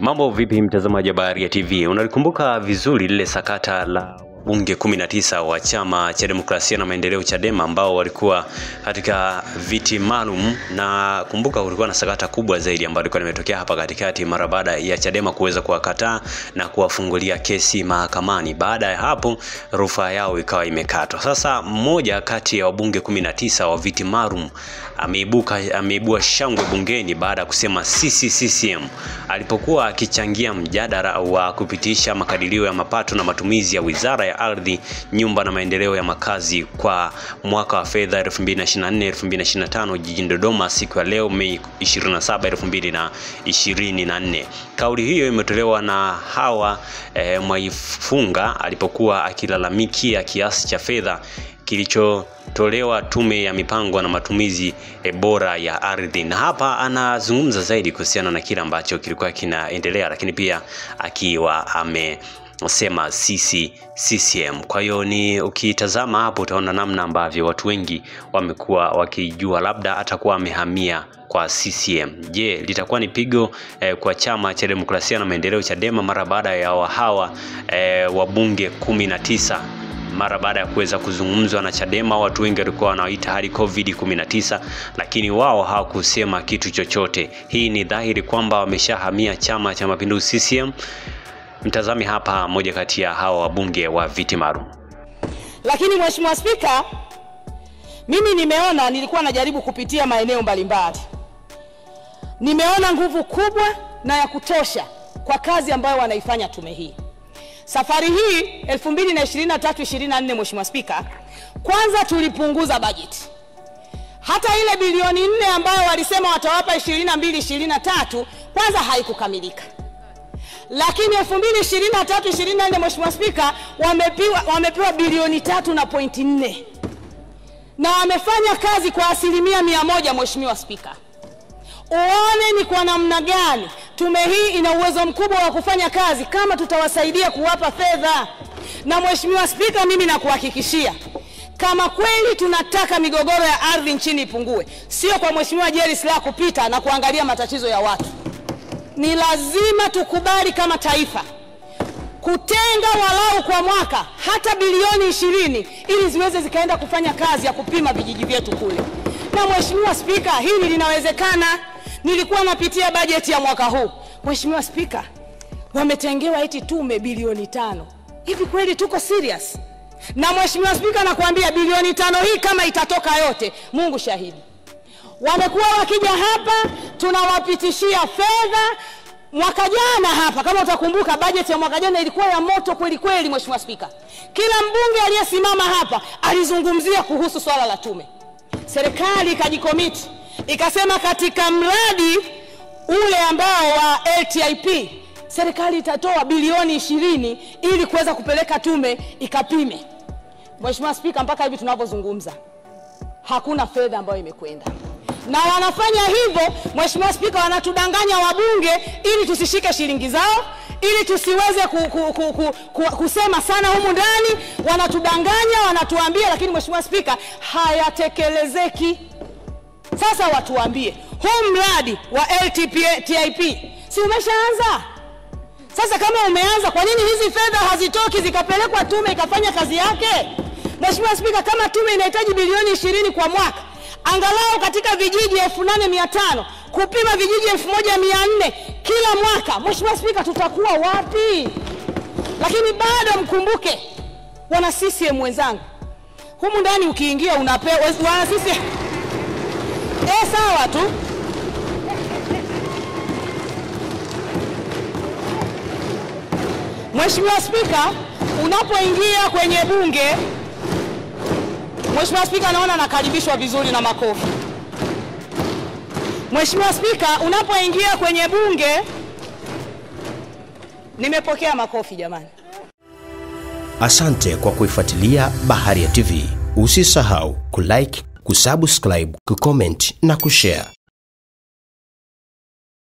Mambo vipi mtazamaji wa Baharia TV? Unalikumbuka vizuri lile sakata la bunge 19 wa chama cha demokrasia na maendeleo Chadema ambao walikuwa katika viti maalum, na kumbuka kulikuwa na sakata kubwa zaidi ambayo ilikuwa limetokea hapa katikati mara baada ya Chadema kuweza kuwakataa na kuwafungulia kesi mahakamani. Baada ya hapo rufaa yao ikawa imekatwa. Sasa mmoja kati ya wabunge 19 wa viti maalum ameibuka ameibua shangwe bungeni baada ya kusema sisi CCM alipokuwa akichangia mjadala wa kupitisha makadirio ya mapato na matumizi ya Wizara ya Ardhi, Nyumba na Maendeleo ya Makazi kwa mwaka wa fedha 2024 2025 jijini Dodoma siku ya leo Mei 27 2024. Kauli hiyo imetolewa na Hawa e, Mwaifunga alipokuwa akilalamikia kiasi cha fedha kilichotolewa Tume ya Mipango na Matumizi e, Bora ya Ardhi, na hapa anazungumza zaidi kuhusiana na kile ambacho kilikuwa kinaendelea, lakini pia akiwa amesema sisi CCM. Kwa hiyo ni ukitazama hapo utaona namna ambavyo watu wengi wamekuwa wakijua labda atakuwa amehamia kwa CCM. Je, litakuwa ni pigo eh, kwa chama cha demokrasia na maendeleo Chadema mara baada ya wahawa eh, wabunge kumi na tisa mara baada ya kuweza kuzungumzwa na Chadema, watu wengi walikuwa wanaita hali COVID 19, lakini wao hawakusema kitu chochote. Hii ni dhahiri kwamba wameshahamia chama cha mapinduzi CCM. Mtazame hapa moja kati ya hawa wabunge wa viti maalum. Lakini Mheshimiwa Spika, mimi nimeona, nilikuwa najaribu kupitia maeneo mbalimbali, nimeona nguvu kubwa na ya kutosha kwa kazi ambayo wanaifanya tume hii. Safari hii 2023 24, Mheshimiwa Spika, kwanza tulipunguza bajeti. Hata ile bilioni nne ambayo walisema watawapa 22 23, kwanza haikukamilika. Lakini 2023 24, Mheshimiwa Spika, wamepewa wamepewa bilioni tatu na pointi nne na wamefanya kazi kwa asilimia mia moja. Mheshimiwa Spika, uone ni kwa namna gani tume hii ina uwezo mkubwa wa kufanya kazi kama tutawasaidia kuwapa fedha. Na Mheshimiwa Spika, mimi nakuhakikishia kama kweli tunataka migogoro ya ardhi nchini ipungue, sio kwa Mheshimiwa Jerry Silaa kupita na kuangalia matatizo ya watu. Ni lazima tukubali kama taifa kutenga walau kwa mwaka hata bilioni ishirini ili ziweze zikaenda kufanya kazi ya kupima vijiji vyetu kule. Na Mheshimiwa Spika, hili linawezekana. Nilikuwa napitia bajeti ya mwaka huu, Mheshimiwa Spika, wametengewa eti tume bilioni tano. Hivi kweli tuko serious? Na Mheshimiwa Spika, nakwambia bilioni tano hii kama itatoka yote, Mungu shahidi, wamekuwa wakija hapa tunawapitishia fedha. Mwaka jana hapa, kama utakumbuka, bajeti ya mwaka jana ilikuwa ya moto kweli kweli. Mheshimiwa Spika, kila mbunge aliyesimama hapa alizungumzia kuhusu swala la tume. Serikali ikajikomiti ikasema katika mradi ule ambao wa LTIP serikali itatoa bilioni ishirini ili kuweza kupeleka tume ikapime. Mheshimiwa Spika, mpaka hivi tunavyozungumza hakuna fedha ambayo imekwenda, na wanafanya hivyo Mheshimiwa Spika, wanatudanganya wabunge ili tusishike shilingi zao ili tusiweze ku, ku, ku, ku, ku, kusema sana humu ndani. Wanatudanganya, wanatuambia, lakini Mheshimiwa Spika, hayatekelezeki. Sasa watuambie huu mradi wa LTIP si umeshaanza? Sasa kama umeanza, kwa nini hizi fedha hazitoki zikapelekwa tume ikafanya kazi yake? Mheshimiwa Spika, kama tume inahitaji bilioni ishirini kwa mwaka, angalau katika vijiji elfu nane mia tano kupima vijiji elfu moja mia nne kila mwaka, Mheshimiwa Spika, tutakuwa wapi? Lakini bado mkumbuke, wana CCM wenzangu, humu ndani ukiingia unapewa wana CCM E, sawa tu. Mheshimiwa Spika, unapoingia kwenye bunge, Mheshimiwa Spika, naona nakaribishwa vizuri na makofi. Mheshimiwa Spika, unapoingia kwenye bunge, nimepokea makofi jamani. Asante kwa kuifuatilia Baharia TV. Usisahau kulike, kusubscribe, kucomment na kushare.